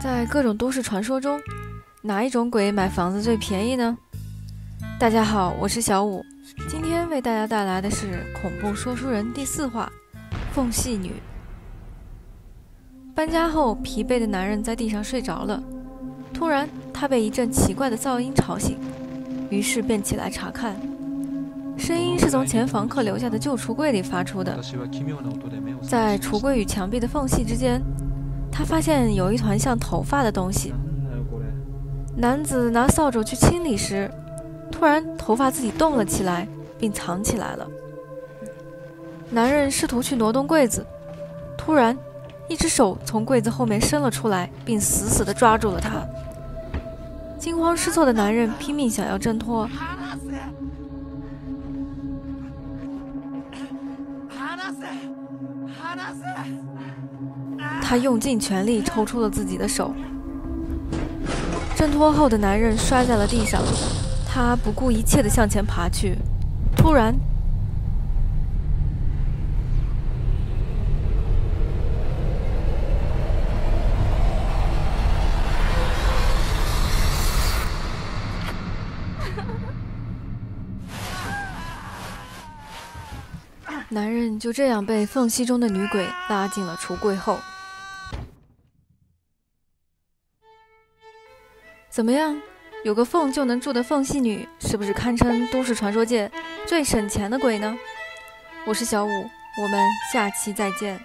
在各种都市传说中，哪一种鬼买房子最便宜呢？大家好，我是小五，今天为大家带来的是恐怖说书人第四话——缝隙女。搬家后，疲惫的男人在地上睡着了。突然，他被一阵奇怪的噪音吵醒，于是便起来查看。声音是从前房客留下的旧橱柜里发出的，在橱柜与墙壁的缝隙之间。他发现有一团像头发的东西。男子拿扫帚去清理时，突然头发自己动了起来，并藏起来了。男人试图去挪动柜子，突然，一只手从柜子后面伸了出来，并死死地抓住了他。惊慌失措的男人拼命想要挣脱。他用尽全力抽出了自己的手，挣脱后的男人摔在了地上。他不顾一切的向前爬去，突然，男人就这样被缝隙中的女鬼拉进了橱柜后。怎么样，有个缝就能住的缝隙女，是不是堪称都市传说界最省钱的鬼呢？我是小五，我们下期再见。